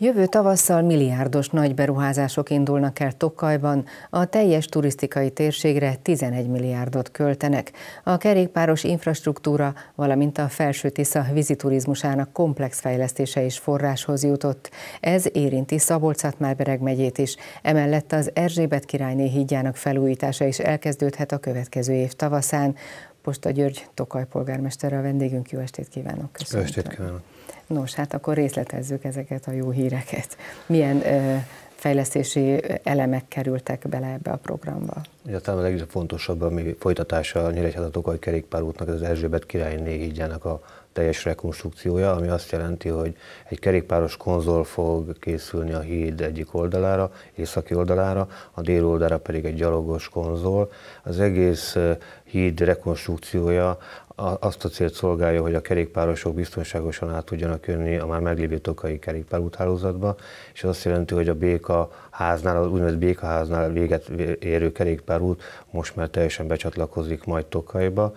Jövő tavasszal milliárdos nagy beruházások indulnak el Tokajban, a teljes turisztikai térségre 11 milliárdot költenek. A kerékpáros infrastruktúra, valamint a Felső Tisza víziturizmusának komplex fejlesztése is forráshoz jutott. Ez érinti Szabolcs-Szatmár-Bereg megyét is. Emellett az Erzsébet királyné hídjának felújítása is elkezdődhet a következő év tavaszán. Posta György, Tokaj polgármester a vendégünk. Jó estét kívánok! Köszönöm. Jó estét kívánok! Nos, hát akkor részletezzük ezeket a jó híreket. Milyen ö, fejlesztési elemek kerültek bele ebbe a programba? Ugye talán a legfontosabb, ami folytatása a Nyíregyháza-Tokaj kerékpárútnak, az Erzsébet király négyjának a teljes rekonstrukciója, ami azt jelenti, hogy egy kerékpáros konzol fog készülni a híd egyik oldalára, északi oldalára, a dél oldalára pedig egy gyalogos konzol. Az egész híd rekonstrukciója azt a célt szolgálja, hogy a kerékpárosok biztonságosan át tudjanak jönni a már meglévő tokai kerékpárúthálózatba, és az azt jelenti, hogy a béka háznál, az úgynevezett békaháznál véget érő kerékpárút most már teljesen becsatlakozik majd Tokajba,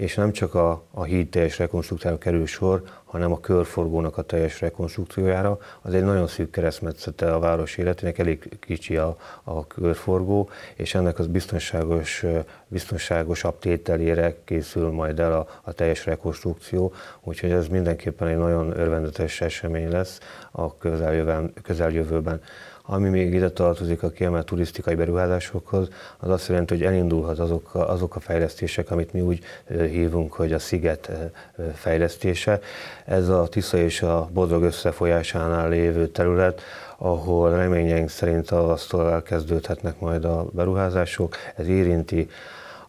és nem csak a, a híd teljes rekonstrukcióra kerül sor, hanem a körforgónak a teljes rekonstrukciójára. Az egy nagyon szűk keresztmetszete a város életének, elég kicsi a, a körforgó, és ennek az biztonságos, biztonságosabb tételére készül majd el a, a teljes rekonstrukció, úgyhogy ez mindenképpen egy nagyon örvendetes esemény lesz a közeljövőben. közeljövőben. Ami még ide tartozik a kiemelt turisztikai beruházásokhoz, az azt jelenti, hogy elindulhat azok a, azok a fejlesztések, amit mi úgy hívunk, hogy a sziget fejlesztése. Ez a Tisza és a Bodrog összefolyásánál lévő terület, ahol reményeink szerint aztól elkezdődhetnek majd a beruházások. Ez érinti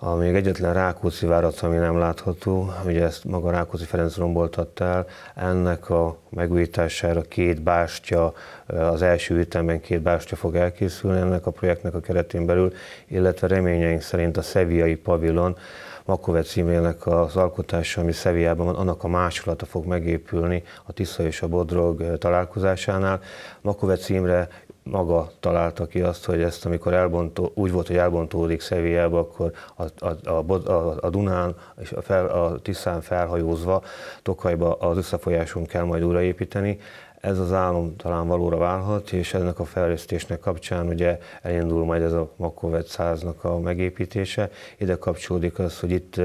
a még egyetlen Rákóczi várat, ami nem látható, ugye ezt maga Rákóczi Ferenc romboltatta el, ennek a megújítására két bástya, az első ütemben két bástya fog elkészülni ennek a projektnek a keretén belül, illetve reményeink szerint a szeviai pavilon, Makovec címének az alkotása, ami Szeviában van, annak a másolata fog megépülni a Tisza és a Bodrog találkozásánál. Makovec címre maga találta ki azt, hogy ezt, amikor elbontó, úgy volt, hogy elbontódik Szeviába, akkor a, a, a, a Dunán és a, fel, a Tiszán felhajózva Tokajba az összefolyáson kell majd újraépíteni. Ez az álom talán valóra válhat, és ennek a fejlesztésnek kapcsán ugye elindul majd ez a Makovec háznak a megépítése. Ide kapcsolódik az, hogy itt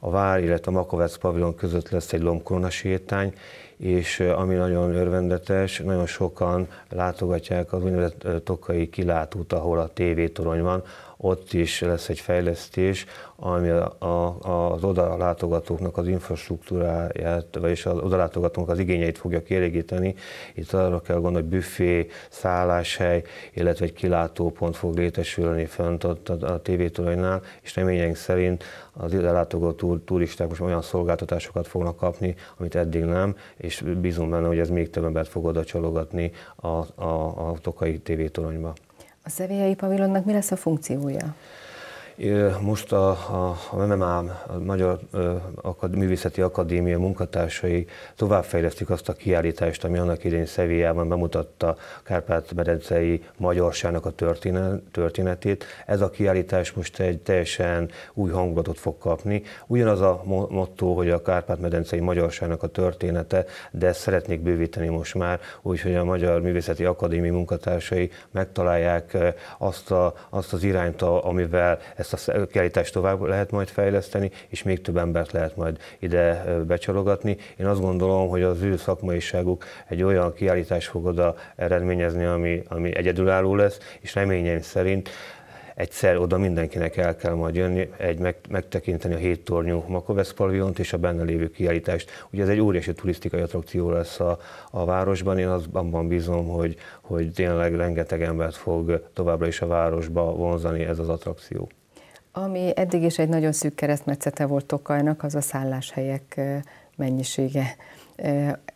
a vár, illetve a Makovec pavilon között lesz egy lombkorona sétány, és ami nagyon örvendetes, nagyon sokan látogatják az úgynevezett tokai kilátót, ahol a tévétorony van, ott is lesz egy fejlesztés, ami a, a, az odalátogatóknak az infrastruktúráját, vagyis az odalátogatóknak az igényeit fogja kielégíteni. Itt arra kell gondolni, hogy büfé, szálláshely, illetve egy kilátópont fog létesülni fönt ott a, a tévétoronynál, és reményeink szerint az ide látogató turisták most olyan szolgáltatásokat fognak kapni, amit eddig nem, és bízunk benne, hogy ez még több embert fog oda csalogatni a, a, a Tokai tévétoronyba. A Szevélyai pavilonnak mi lesz a funkciója? Most a, a, a MMA, a Magyar Akad, Művészeti Akadémia munkatársai továbbfejlesztik azt a kiállítást, ami annak idén Szevélyában bemutatta Kárpát-medencei magyarsának a történetét. Ez a kiállítás most egy teljesen új hangulatot fog kapni. Ugyanaz a motto, hogy a Kárpát-medencei magyarsának a története, de ezt szeretnék bővíteni most már, úgyhogy a Magyar Művészeti Akadémia munkatársai megtalálják azt, a, azt az irányt, amivel ezt ezt a kiállítást tovább lehet majd fejleszteni, és még több embert lehet majd ide becsalogatni. Én azt gondolom, hogy az ő szakmaiságuk egy olyan kiállítás fog oda eredményezni, ami, ami egyedülálló lesz, és reményeim szerint egyszer oda mindenkinek el kell majd jönni, egy meg, megtekinteni a hét tornyú Makovesz paviont és a benne lévő kiállítást. Ugye ez egy óriási turisztikai attrakció lesz a, a városban, én az, abban bízom, hogy, hogy tényleg rengeteg embert fog továbbra is a városba vonzani ez az attrakció. Ami eddig is egy nagyon szűk keresztmetszete volt Tokajnak, az a szálláshelyek mennyisége.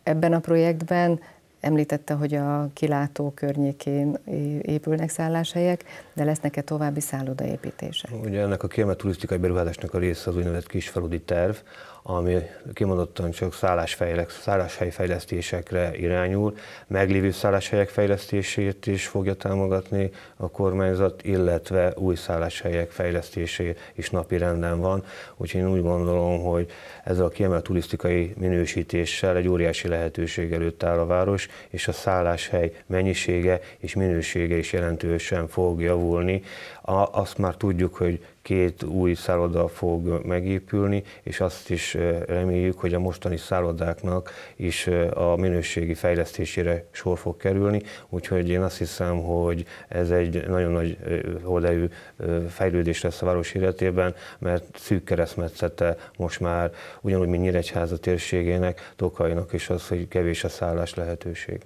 Ebben a projektben említette, hogy a kilátó környékén épülnek szálláshelyek, de lesznek-e további szállodaépítések? Ugye ennek a kiemelt turisztikai beruházásnak a része az úgynevezett kisfaludi terv, ami kimondottan csak szálláshelyfejlesztésekre irányul. Meglévő szálláshelyek fejlesztését is fogja támogatni a kormányzat, illetve új szálláshelyek fejlesztésé is napi renden van. Úgyhogy én úgy gondolom, hogy ezzel a kiemelt turisztikai minősítéssel egy óriási lehetőség előtt áll a város, és a szálláshely mennyisége és minősége is jelentősen fog javulni. Azt már tudjuk, hogy két új szálloda fog megépülni, és azt is reméljük, hogy a mostani szállodáknak is a minőségi fejlesztésére sor fog kerülni, úgyhogy én azt hiszem, hogy ez egy nagyon nagy oldalú fejlődés lesz a város életében, mert szűk keresztmetszete most már ugyanúgy, mint Nyíregyháza térségének, Tokajnak is az, hogy kevés a szállás lehetőség.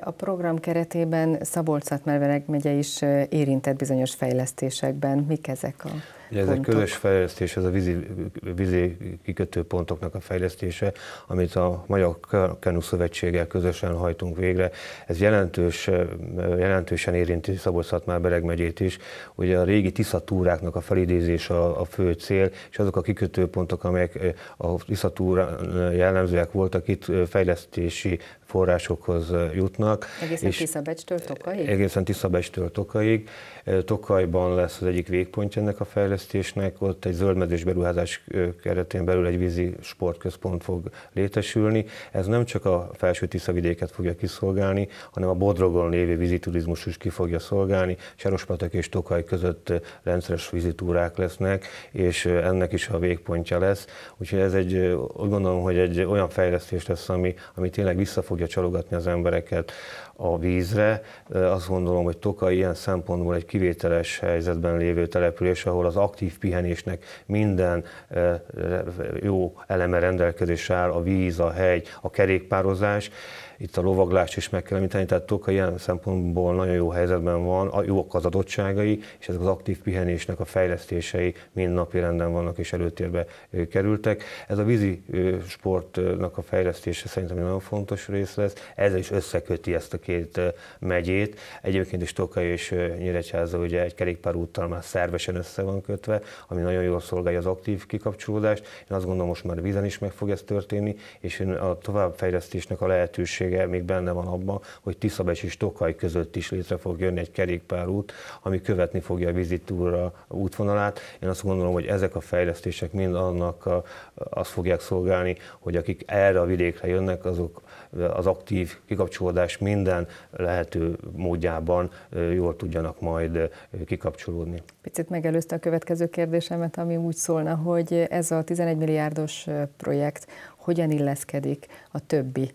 A program keretében Szabolcs-Szatmár megye is érintett bizonyos fejlesztésekben. Mik ezek a Ugye ez pontok? egy közös fejlesztés, ez a vízi, vízi kikötő pontoknak a fejlesztése, amit a Magyar Kenu Szövetséggel közösen hajtunk végre. Ez jelentős, jelentősen érinti Szabolcs-Szatmár megyét is. Ugye a régi Tiszatúráknak a felidézés a, a fő cél, és azok a kikötőpontok, amelyek a Tiszatúra jellemzőek voltak, itt fejlesztési forrásokhoz jutnak. Egészen és Tiszabecstől Tokaig? Egészen Tiszabecstől Tokaig. Tokajban lesz az egyik végpontja ennek a fejlesztésnek, ott egy zöldmezős beruházás keretén belül egy vízi sportközpont fog létesülni. Ez nem csak a felső Tiszavidéket fogja kiszolgálni, hanem a Bodrogon lévő víziturizmus is ki fogja szolgálni. Sarospatak és Tokaj között rendszeres vizitúrák lesznek, és ennek is a végpontja lesz. Úgyhogy ez egy, úgy gondolom, hogy egy olyan fejlesztés lesz, ami, ami tényleg vissza fogja csalogatni az embereket a vízre. Azt gondolom, hogy Toka ilyen szempontból egy kivételes helyzetben lévő település, ahol az aktív pihenésnek minden jó eleme rendelkezésre áll, a víz, a hegy, a kerékpározás itt a lovaglást is meg kell említeni, tehát Toka ilyen szempontból nagyon jó helyzetben van, jók az adottságai, és ezek az aktív pihenésnek a fejlesztései mind napi renden vannak és előtérbe kerültek. Ez a vízi sportnak a fejlesztése szerintem egy nagyon fontos rész lesz, ez is összeköti ezt a két megyét. Egyébként is Toka és Nyíregyháza ugye egy kerékpárúttal már szervesen össze van kötve, ami nagyon jól szolgálja az aktív kikapcsolódást. Én azt gondolom, most már vízen is meg fog ez történni, és a továbbfejlesztésnek a lehetőség lehetősége még benne van abban, hogy Tiszabecs és Tokaj között is létre fog jönni egy kerékpárút, ami követni fogja a vizitúra útvonalát. Én azt gondolom, hogy ezek a fejlesztések mind annak azt fogják szolgálni, hogy akik erre a vidékre jönnek, azok az aktív kikapcsolódás minden lehető módjában jól tudjanak majd kikapcsolódni. Picit megelőzte a következő kérdésemet, ami úgy szólna, hogy ez a 11 milliárdos projekt hogyan illeszkedik a többi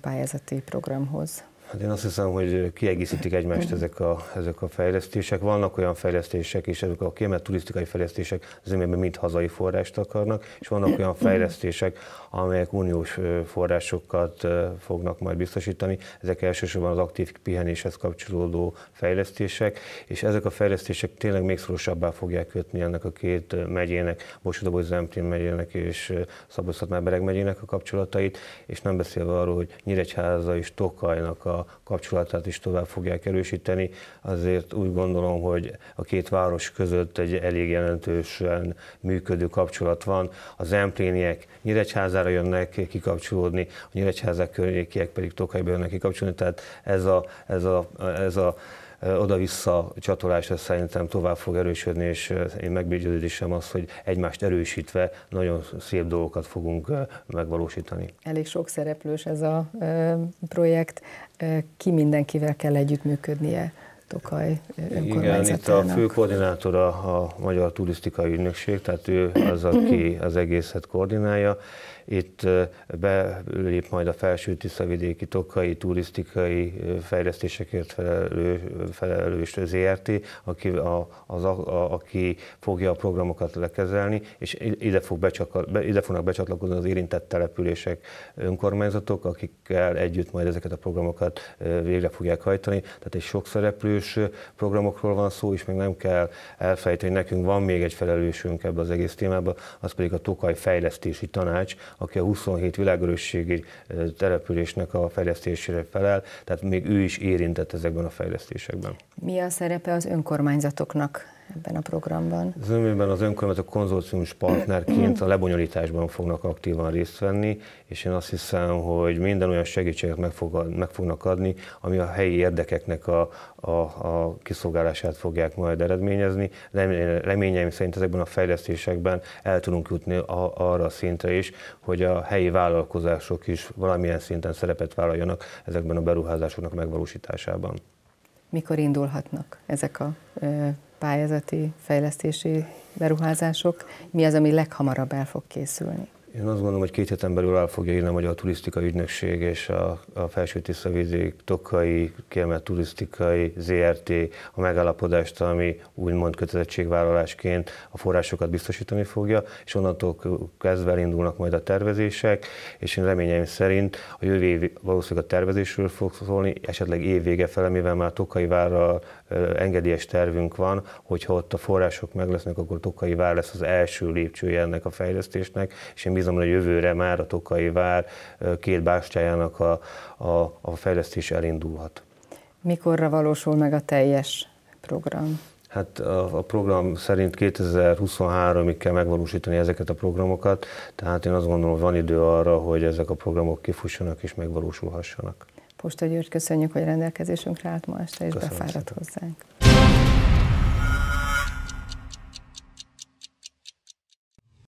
pályázati programhoz? Hát én azt hiszem, hogy kiegészítik egymást ezek a, ezek a fejlesztések. Vannak olyan fejlesztések, és ezek a kiemelt turisztikai fejlesztések zömében mind hazai forrást akarnak, és vannak olyan fejlesztések, amelyek uniós forrásokat fognak majd biztosítani. Ezek elsősorban az aktív pihenéshez kapcsolódó fejlesztések, és ezek a fejlesztések tényleg még szorosabbá fogják kötni ennek a két megyének, Borsodobos Zemplén megyének és szabolcs megyének a kapcsolatait, és nem beszélve arról, hogy Nyíregyháza és Tokajnak a kapcsolatát is tovább fogják erősíteni. Azért úgy gondolom, hogy a két város között egy elég jelentősen működő kapcsolat van. Az empléniek Nyíregyházára jönnek kikapcsolódni, a Nyíregyházák környékiek pedig Tokajba jönnek kikapcsolódni, tehát ez a, ez a, ez a oda-vissza csatolás ez szerintem tovább fog erősödni, és én meggyőződésem az, hogy egymást erősítve nagyon szép dolgokat fogunk megvalósítani. Elég sok szereplős ez a projekt. Ki mindenkivel kell együttműködnie? Tokaj Igen, itt a fő koordinátora a Magyar Turisztikai Ügynökség, tehát ő az, aki az egészet koordinálja. Itt belép majd a felső Tiszavidéki Tokai turisztikai fejlesztésekért felelő, felelős ZRT, aki, a, az, a, aki fogja a programokat lekezelni, és ide, fog becsakal, ide fognak becsatlakozni az érintett települések, önkormányzatok, akikkel együtt majd ezeket a programokat végre fogják hajtani. Tehát egy sok szereplős programokról van szó, és még nem kell elfejteni, nekünk van még egy felelősünk ebbe az egész témába, az pedig a Tokaj Fejlesztési Tanács, aki a 27 világörösségi településnek a fejlesztésére felel, tehát még ő is érintett ezekben a fejlesztésekben. Mi a szerepe az önkormányzatoknak ebben a programban? Zömében az önkormányzatok konzorciumos partnerként a lebonyolításban fognak aktívan részt venni, és én azt hiszem, hogy minden olyan segítséget meg, fog, meg fognak adni, ami a helyi érdekeknek a, a, a kiszolgálását fogják majd eredményezni. Reményeim szerint ezekben a fejlesztésekben el tudunk jutni a, arra a szintre is, hogy a helyi vállalkozások is valamilyen szinten szerepet vállaljanak ezekben a beruházásoknak megvalósításában. Mikor indulhatnak ezek a pályázati fejlesztési beruházások? Mi az, ami leghamarabb el fog készülni? Én azt gondolom, hogy két héten belül el fogja írni a Magyar Turisztikai Ügynökség és a, a Felső Tiszavízi Tokai kiemelt turisztikai ZRT a megállapodást, ami úgymond kötelezettségvállalásként a forrásokat biztosítani fogja, és onnantól kezdve indulnak majd a tervezések, és én reményeim szerint a jövő év valószínűleg a tervezésről fog szólni, esetleg évvége fele, mivel már Tokai várral engedélyes tervünk van, hogyha ott a források meg lesznek, akkor Tokai vár lesz az első lépcsője ennek a fejlesztésnek, és én bízom, hogy a jövőre már a Tokai vár két bástyájának a, a, a fejlesztés elindulhat. Mikorra valósul meg a teljes program? Hát a, a program szerint 2023-ig kell megvalósítani ezeket a programokat, tehát én azt gondolom, hogy van idő arra, hogy ezek a programok kifussanak és megvalósulhassanak. Posta György, köszönjük, hogy rendelkezésünkre állt ma este, és Köszönöm befáradt szépen. hozzánk.